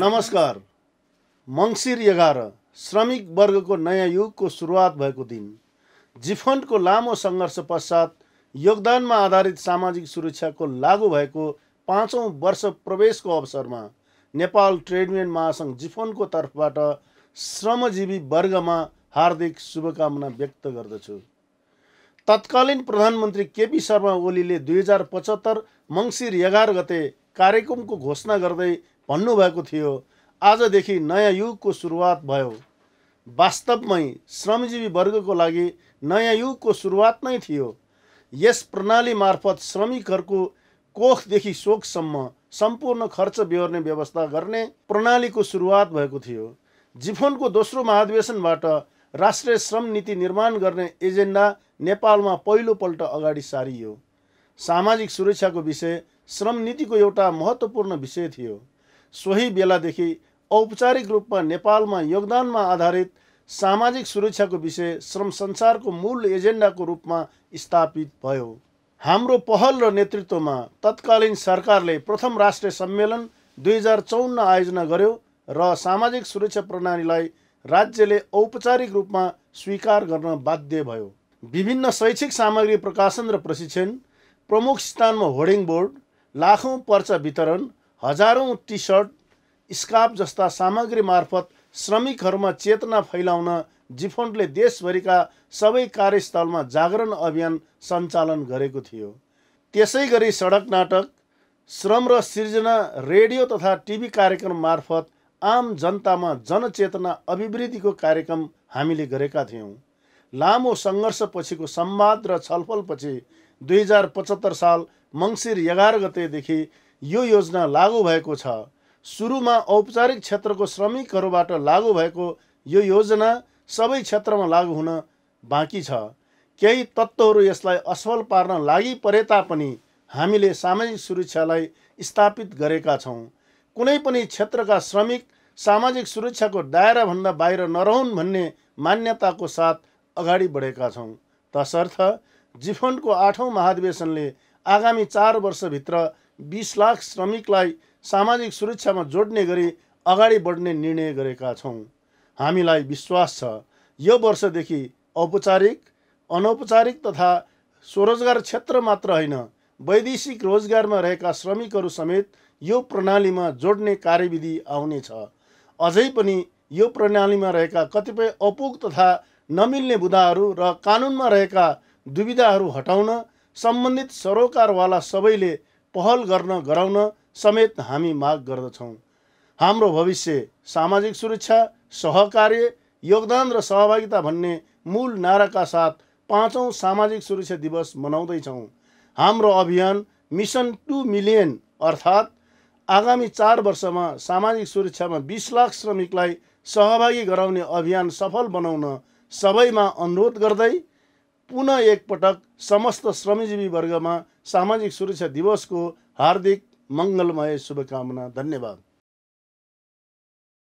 नमस्कार। मङ्सिर एघार श्रमिक वर्गको नयाँ युगको सुरुवात भएको दिन। जिफन्डको लामो सङ्घर्ष पश्चात योगदानमा आधारित सामाजिक सुरक्षाको लागू भएको पाँचौँ वर्ष प्रवेशको अवसरमा नेपाल ट्रेड युनियन महासङ्घ जिफोनको तर्फबाट श्रमजीवी वर्गमा हार्दिक शुभकामना व्यक्त गर्दछु। तत्कालीन प्रधानमन्त्री केपी शर्मा ओलीले दुई हजार पचहत्तर मङ्सिर एघार गते कार्यक्रमको घोषणा गर्दै भन्नुभएको थियो आजदेखि नयाँ युगको सुरुवात भयो। वास्तवमै श्रमजीवी वर्गको लागि नयाँ युगको सुरुवात नै थियो। यस प्रणाली मार्फत श्रमिकहरूको कोखदेखि शोकसम्म सम्पूर्ण खर्च बेहोर्ने व्यवस्था गर्ने प्रणालीको सुरुवात भएको थियो। जिफोनको दोस्रो महाधिवेशनबाट राष्ट्रिय श्रम नीति निर्माण गर्ने एजेन्डा नेपालमा पहिलोपल्ट अगाडि सारियो। सामाजिक सुरक्षाको विषय श्रम नीतिको एउटा महत्त्वपूर्ण विषय थियो। सोही बेलादेखि औपचारिक रूपमा नेपालमा योगदानमा आधारित सामाजिक सुरक्षाको विषय श्रम संसारको मूल एजेन्डाको रूपमा स्थापित भयो। हाम्रो पहल र नेतृत्वमा तत्कालीन सरकारले प्रथम राष्ट्रिय सम्मेलन दुई हजार चौन्न आयोजना गर्यो र सामाजिक सुरक्षा प्रणालीलाई राज्यले औपचारिक रूपमा स्वीकार गर्न बाध्य भयो। विभिन्न शैक्षिक सामग्री प्रकाशन र प्रशिक्षण प्रमुख स्थानमा होर्डिङ बोर्ड लाखौँ पर्चा वितरण हजारौँ टी सर्ट स्काफ जस्ता सामग्री मार्फत श्रमिकहरूमा चेतना फैलाउन जिफोन्टले देशभरिका सबै कार्यस्थलमा जागरण अभियान सञ्चालन गरेको थियो। त्यसै गरी सडक नाटक श्रम र सिर्जना रेडियो तथा टिभी कार्यक्रम मार्फत आम जनतामा जनचेतना अभिवृद्धिको कार्यक्रम हामीले गरेका थियौँ। लामो सङ्घर्षपछिको संवाद र छलफलपछि दुई हजार पचहत्तर साल मङ्सिर एघार गतेदेखि यो योजना लागू भएको छ। सुरुमा औपचारिक क्षेत्रको श्रमिकहरूबाट लागू भएको यो योजना सबै क्षेत्रमा लागू हुन बाँकी छ। केही तत्त्वहरू यसलाई असफल पार्न लागि परे तापनि हामीले सामाजिक सुरक्षालाई स्थापित गरेका छौँ। कुनै पनि क्षेत्रका श्रमिक सामाजिक सुरक्षाको दायराभन्दा बाहिर नरहुन् भन्ने मान्यताको साथ अगाडि बढेका छौँ। तसर्थ जिफन्डको आठौँ महाधिवेशनले आगामी चार वर्षभित्र बिस लाख श्रमिकलाई सामाजिक सुरक्षामा जोड्ने गरी अगाडि बढ्ने निर्णय गरेका छौँ। हामीलाई विश्वास छ यो वर्षदेखि औपचारिक अनौपचारिक तथा स्वरोजगार क्षेत्र मात्र होइन वैदेशिक रोजगारमा रहेका श्रमिकहरू समेत यो प्रणालीमा जोड्ने कार्यविधि आउनेछ। अझै पनि यो प्रणालीमा रहेका कतिपय अपुग तथा नमिल्ने बुदाहरू र कानुनमा रहेका दुविधाहरू हटाउन सम्बन्धित सरोकारवाला सबैले पहल गर्न गराउन समेत हामी माग गर्दछौँ। हाम्रो भविष्य सामाजिक सुरक्षा सहकार्य योगदान र सहभागिता भन्ने मूल नाराका साथ पाँचौँ सामाजिक सुरक्षा दिवस मनाउँदैछौँ। हाम्रो अभियान मिसन टु मिलियन अर्थात् आगामी चार वर्षमा सामाजिक सुरक्षामा बिस लाख श्रमिकलाई सहभागी गराउने अभियान सफल बनाउन सबैमा अनुरोध गर्दै पुनः एकपटक समस्त श्रमजीवी वर्गमा सामाजिक सुरक्षा दिवसको हार्दिक मङ्गलमय शुभकामना धन्यवाद।